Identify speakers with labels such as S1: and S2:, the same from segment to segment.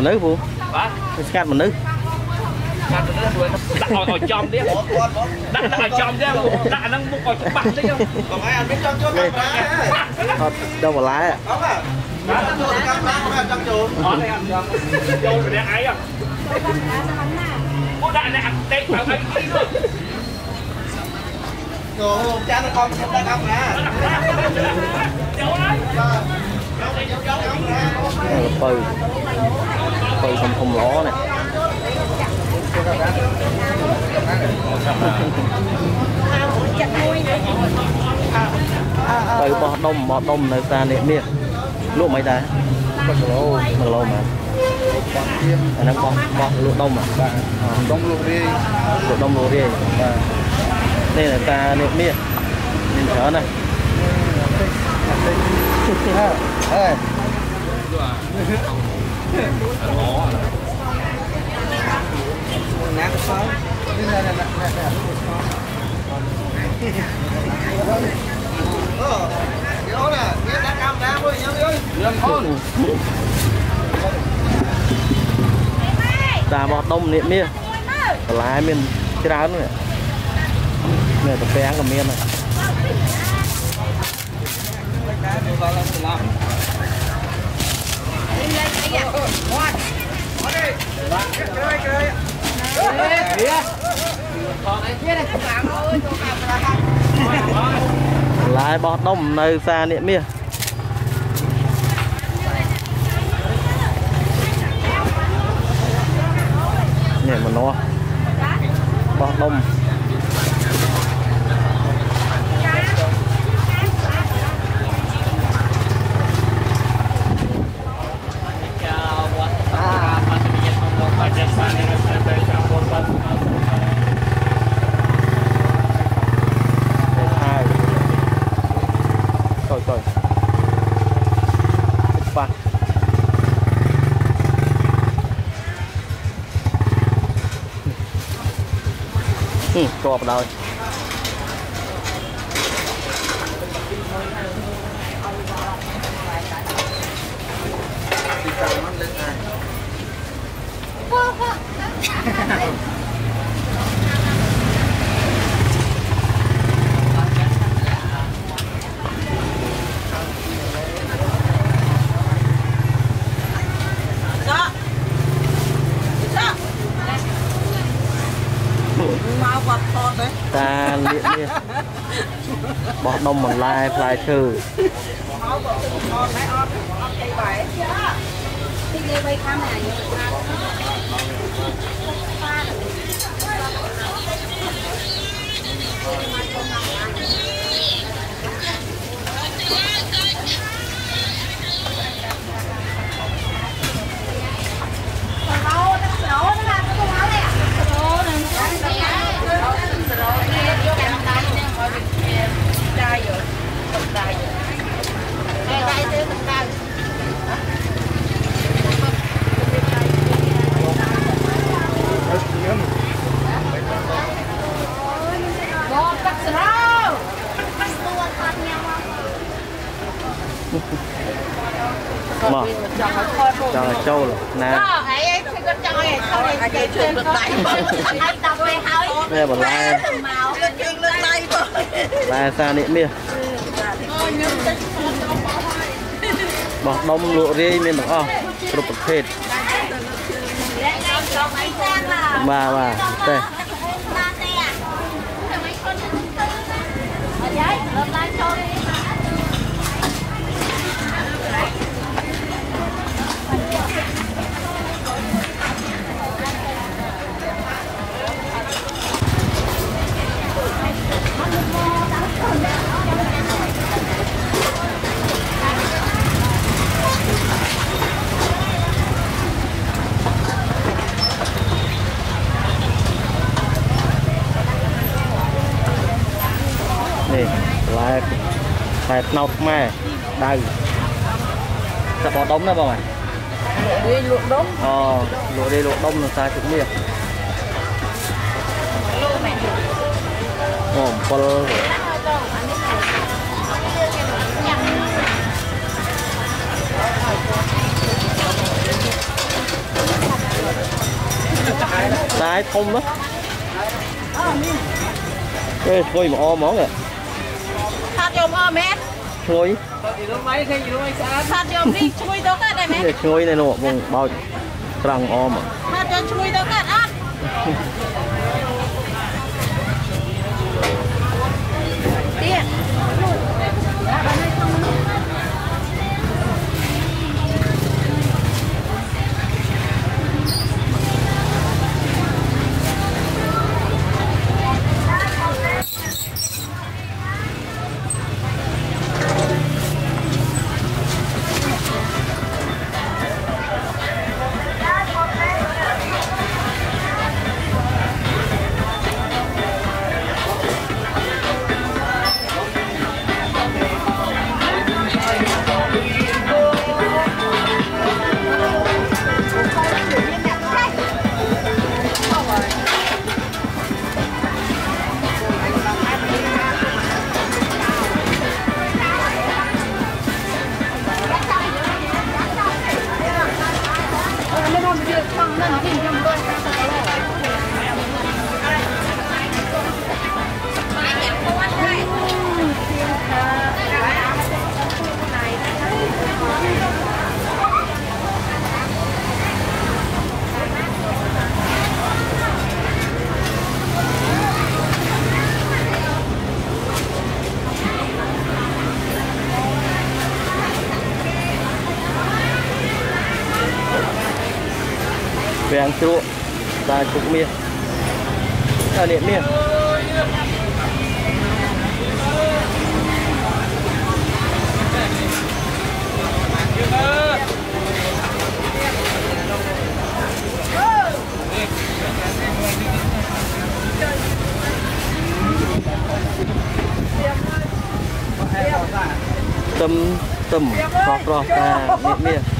S1: មនុស្សពូ
S2: បាទ
S1: ស្កាត់មនុស្ស
S2: កាត់ទៅនេះដាក់ឲ្យឲ្យចំទៀតដាក់ដាក់ឲ្យចំទៀតដាក់ហ្នឹងមុខឲ្យច្បាស់តិចហ្នឹង
S3: còn ai ăn biết trong chuột cam lá
S1: អត់ដល់បន្លែ
S3: không à trong chuột cam lá không ăn trong chuột
S2: អត់ទេអត់ចំចូលទៅអ្នកឯងអូដាក់អ្នកតេកឲ្យឲ្យទីនោះ
S3: rồi cha nó con không ra cam lá
S2: ចូលហើយ
S1: នេះល្ពៅពៅធំធំល្អនេះទៅបោះដុំបោះដុំនៅផ្សារនេះមាសលក់មិនដែរ1គីឡូ1គីឡូមកអាហ្នឹងបោះបោះលក់ដុំបាទ
S3: đông luôn đi
S1: លក់ដុំលក់រាយបាទនេះនៅផ្សារនេះមាសមានច្រើនណាស់
S3: ê nát sao Ờ, cái đó nè, cái đá cam đá thôi nhau ơi.
S1: តាបោះដុំនេះមាសបន្លែមានច្រើននេះនេះតាពាំងក៏មានដែរ បន្លែបោះដុំនៅផ្សារនេះមាសនេះម្នាស់បោះដុំទៅ ហឹមគ្រា ប់ដោយ
S4: mau vật thọt đấy
S1: តាលៀកនេះបោះដុំបន្លែផ្លែឈើ
S4: mau vật thọt đấy ọt ọt cây bảy thích lấy bay khám này
S1: មកចង់ อยู่
S4: ตกใจอยู่ได้ได้ซื้อตกใจ
S1: mà chờ châu rồi
S4: nè không, bỏ lại
S1: បន្លែសារនេះមាសបោះដុំលក់រាយមានទាំងអស់គ្រប់ប្រភេទបាទបាទទេ
S4: Hãy subscribe cho kênh Ghiền Mì Gõ Để
S1: នេះឡែកឡែកណោខ្មែរដៅសាប់ដុំណាបងអើ
S4: យលក់ដុំ
S1: អូលក់ដុំលក់ដុំនៅសាជុំ
S4: នេះ
S1: អូអំពិលតែធំណាគេឈ្ងុយមកអហ្មងហ៎
S4: ថាត់យកអមែន
S1: ឈ្ងុយ
S4: ថាត់យកនេះជួយទៅកាត់ដែរមែន
S1: នេះឈ្ងុយនេះនោះបងបោចត្រង់អមក
S4: ថាត់យកជួយទៅកាត់អត់ទៀត
S1: វាំងជ្រក់សាជុកមាសអើនេះមាស tâm tầm khó khó ta nhiệt miệng
S4: ជួយ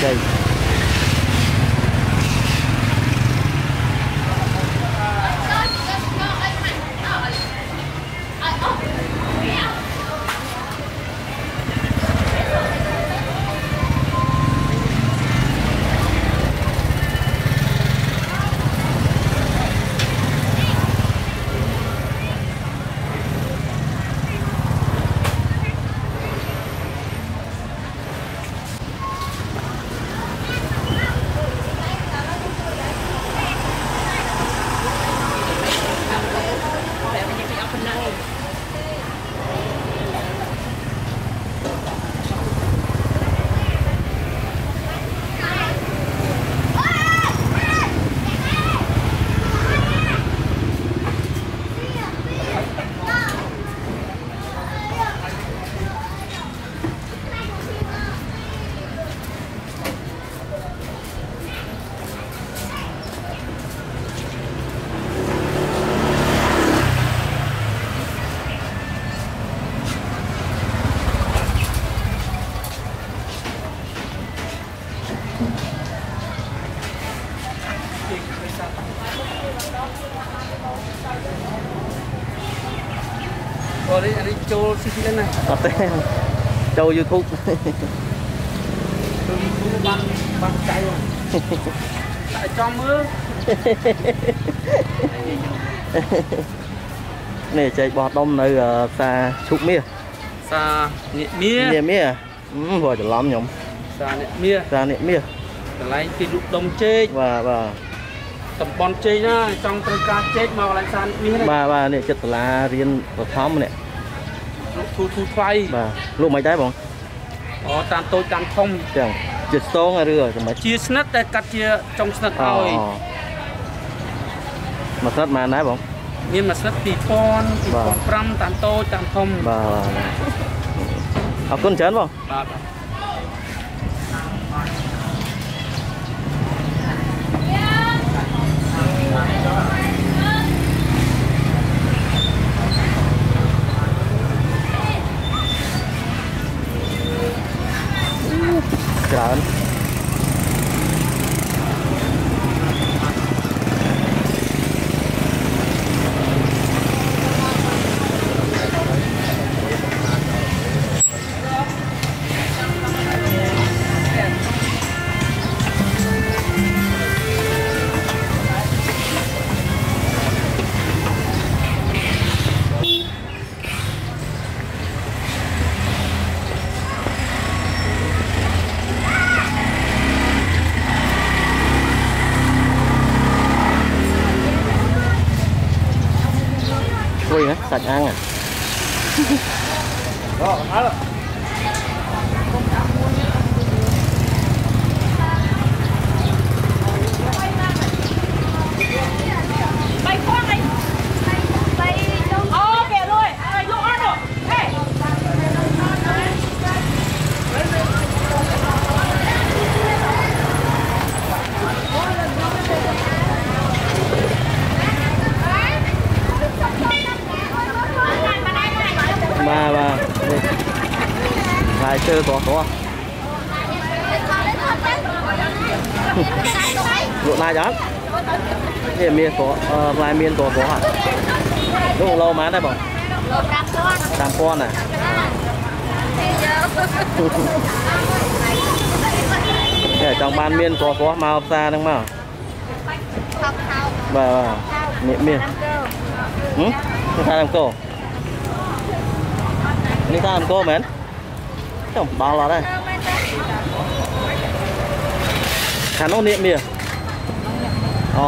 S4: day. អត់
S2: ទេចូ
S4: ល
S1: YouTube
S2: ចូលគ្រូបានបានចៃតែចំមើល
S1: នេះចេកបោះដុំនៅអឺផ្សារឈុកមាស
S2: សានេះមៀ
S1: មាសមាសអឺព្រោះច្រឡំខ្ញុំ
S2: សានេះមៀ
S1: ផ្សារនេះមាស
S2: កន្លែងគេលុកដុំចេក
S1: បាទបាទ
S2: តំបន់ចេកណាចង់ត្រូវការចេកមកកន្លែងសានេះមាសណា
S1: បាទបាទនេះចិត្តសាលារៀនបឋមនេះ
S2: លុកធូរធូរថ្លៃ
S1: បាទលោកមិនដែរបង
S2: អូតាមតូចតាមធំ
S1: ចឹងជាស្ទងឬសម្រាប់
S2: ជាស្និតតែកាត់ជាចុងស្និតឲ្យ
S1: មកស្និតមកណាបង
S2: មានមួយស្និត2000
S1: បាទ
S2: 2005តាមតូចតាមធំ
S1: បាទអរគុណច្រើនបង
S2: បាទ
S1: ច្រើ ន លក់ណាចអត់នេះមានតោះអឺផ្លែមានតោះតោះអត់លោកឡូម៉ានដែរបង
S4: Lột rạp con.
S1: 5000ណានេះចង់បានមានព្រោះព្រោះមកផ្សារហ្នឹងមក
S4: Học học.
S1: បាទបាទនេះមាន
S4: Làm cơ.
S1: ហឹមនេះថាអង្គរនេះថាអង្គរមែនចុះដល់អត់ហើយខាងនោះនេះមាន អូ